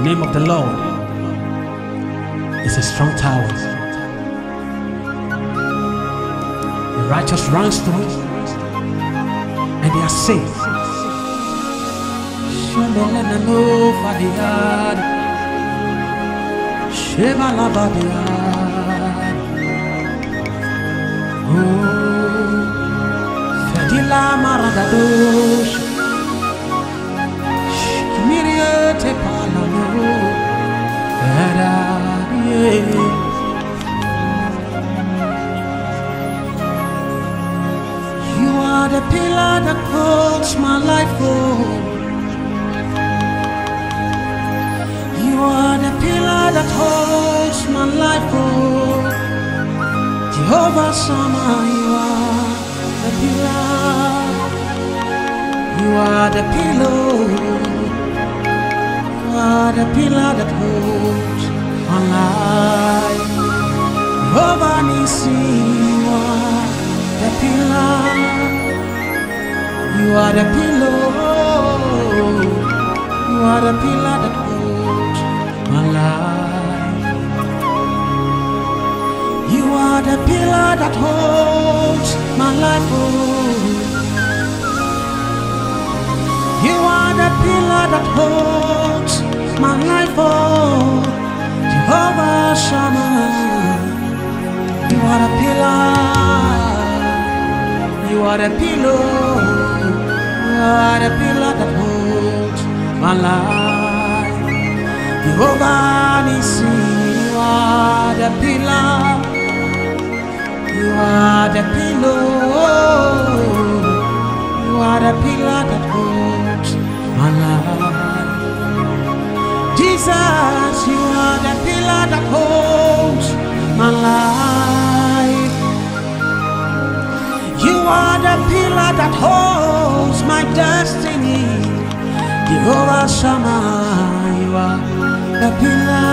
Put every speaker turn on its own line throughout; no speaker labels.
The name of the Lord is a strong tower. The righteous runs to it and they are safe. Oh, Fedila maradadosh. You are the pillar that holds my life, oh. You are the pillar that holds my life, oh. Jehovah Shammah, you are the pillar. You are the pillow. You are the pillar that holds my life. Jehovah you are the pillar. You are the pillar that holds my life. You are the pillar that holds my life. You are the pillar that holds my life. Oh. You are the pillar. You are the pillow. You are the pillar that holds my life. You are the pillar. You are the pillow. You are the pillar that holds my life. Jesus, you are that holds my destiny. Jehovah Shammah, you are the pillar.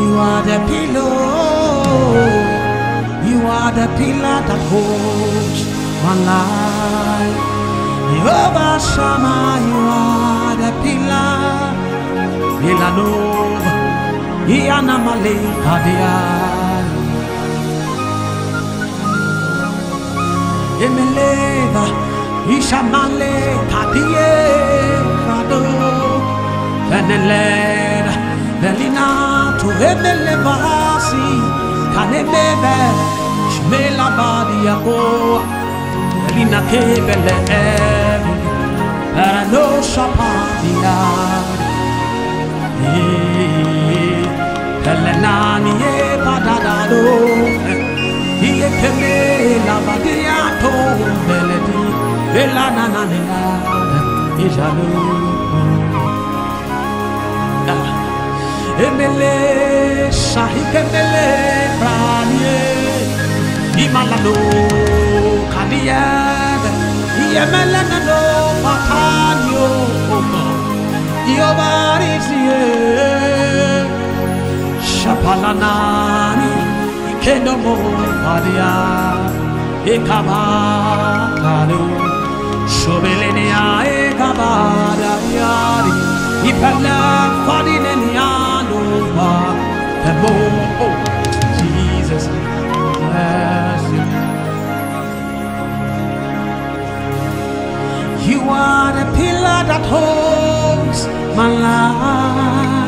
You are the pillow. You are the pillar that holds my life. Jehovah Shammah, you are the pillar. Villanova, Iana Malika, Emeleva, Ishamale, Kadie, Rado, Venelera, Velina, to Emelevasi, Kanebebe, Shmela Badia Boa, Velina Kebele, Parano Shapadia, Pelenani, Padadado, keme la badia to melody Ela na na na na Ijalo Emele shahi kemele pranie Imalano kadia Iemele na no kendo mo padia ekabakaru shobelenia ekabada yari ipala fadinenia no ba temo oh Jesus bless you. You are the pillar that holds my life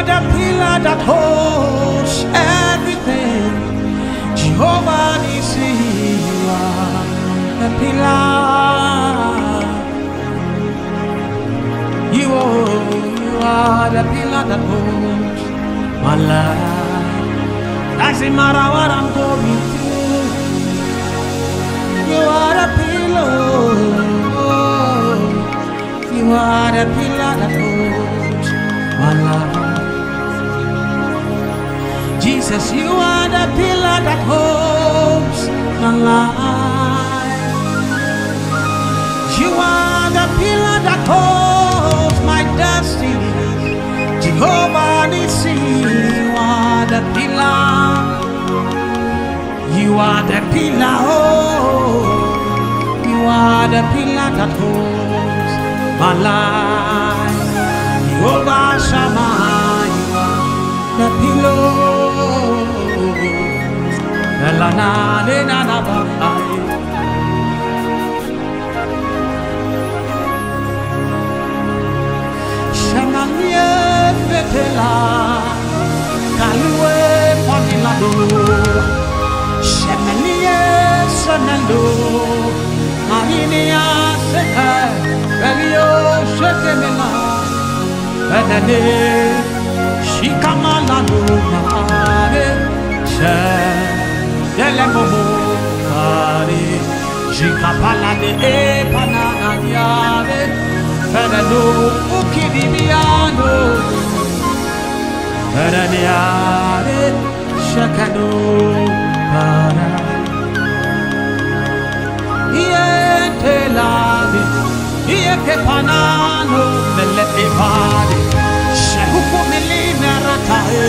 are the pillar that holds everything. Jehovah Nissi, you are the pillar. You you are the pillar that holds my life. Doesn't matter what I'm going through. You are the pillar. You are the pillar that holds my life. Jesus, you are the pillar that holds my life. You are the pillar that holds my destiny. Jehovah Nissi, you are the pillar. You are the pillar, oh. You are the pillar that holds my life. Jehovah Shammah, La na na na na ba. Shamanie fetela, kalue ponilado, shemenie sonando, marinia seka, belio shekemela, benene, shikamala no mare, she, dele momo mare, shikapala de epanana yare, beneno ukidimiano, beneniare, shekano para. Ientelade, iekepanano, mele evade, shehuku milina ratae,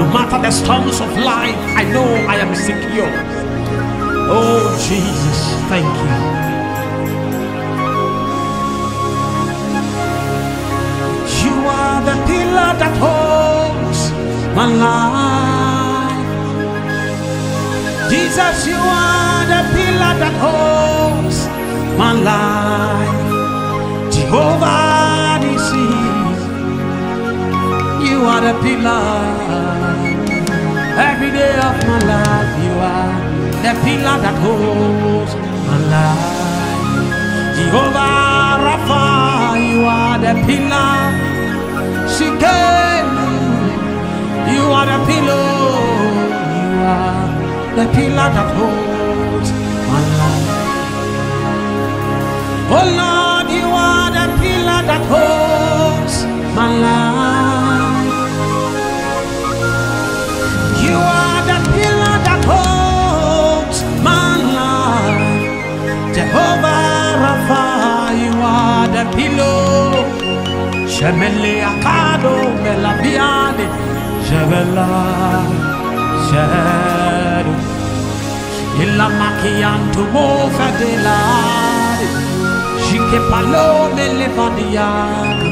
No matter the storms of life, I know I am secure. Oh, Jesus, thank you. You are the pillar that holds my life. Jesus, you are the pillar that holds my life. Jehovah you are the pillar. Every day of my life, you are the pillar that holds my life. Jehovah Rapha, you are the pillar. Tsidkenu, you are the pillow. You are the pillar that holds my life. Oh Lord, you are the pillar that holds Melabiane, jevela, shedu. Illa makiantu mo fadelade, shike palo melevadiaka.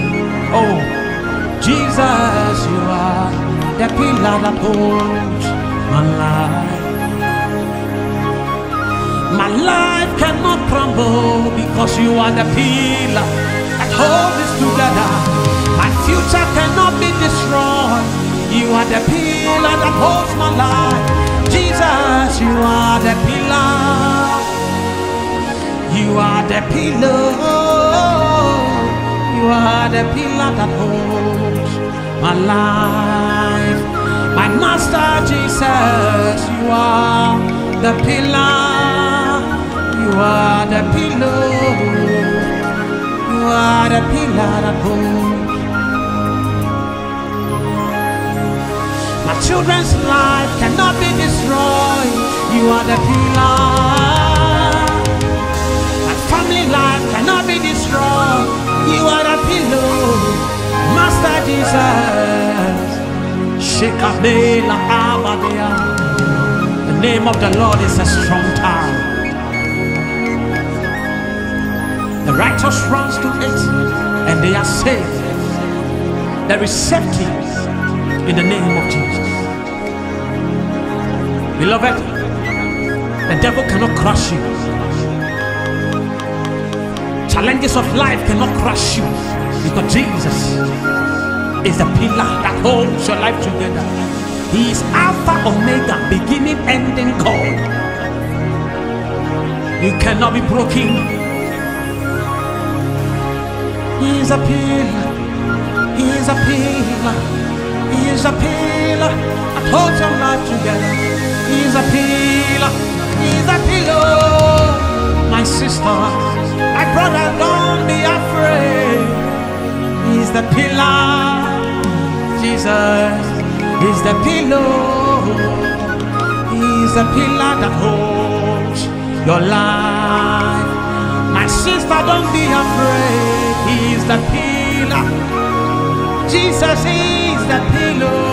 Oh, Jesus, you are the pillar that holds my life. My life cannot crumble because you are the pillar that holds this together. My future cannot be destroyed. You are the pillar that holds my life. Jesus, you are the pillar. You are the pillar. You are the pillar that holds my life. My master Jesus, you are the pillar. You are the pillar. You are the pillar that holds children's life cannot be destroyed. You are the pillar. My family life cannot be destroyed. You are the pillar. Master Jesus. Shekabela Abadea. The name of the Lord is a strong tower. The righteous runs to it and they are saved. There is safety in the name of Jesus. Beloved, the devil cannot crush you. Challenges of life cannot crush you because Jesus is the pillar that holds your life together. He is Alpha, Omega, beginning, ending God. You cannot be broken. He is a pillar. He is a pillar. He is a pillar Hold your life together. He's a pillar, he's a pillow. My sister, my brother, don't be afraid. He's the pillar, Jesus, he's the pillow. He's the pillar that holds your life. My sister, don't be afraid. He's the pillar. Jesus is the pillow.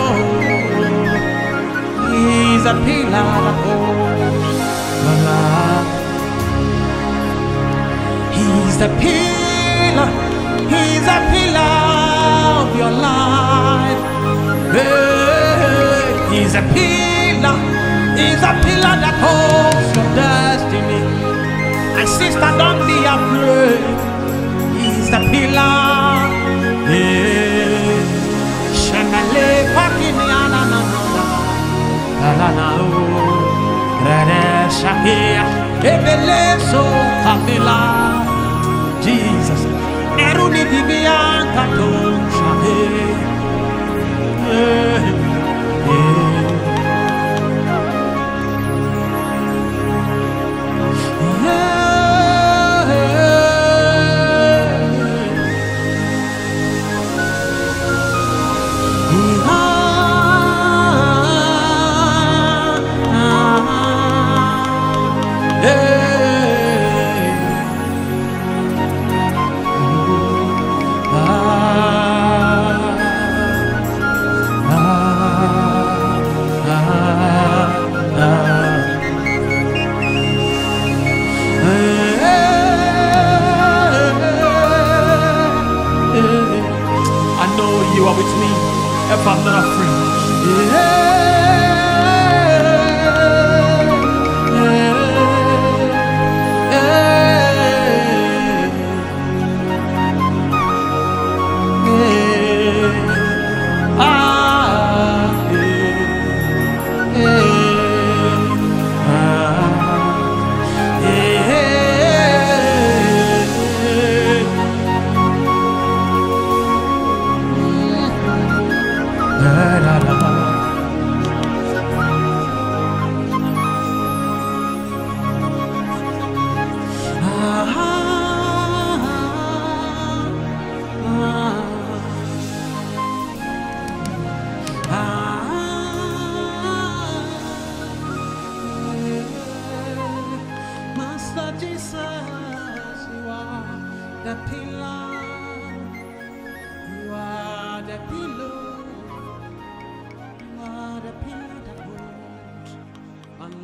The pillar that holds. He's the pillar. He's the pillar of your life. Hey, he's a pillar. He's a pillar that holds your destiny. And sister, don't be afraid. Naú Cresce aqui E beleza a vila Jesus. Era o livre bianca Tom Xavier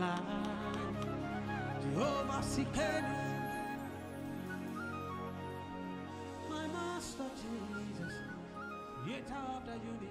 life. Jehovah Tsidkenu, my Master Jesus, creator of the universe.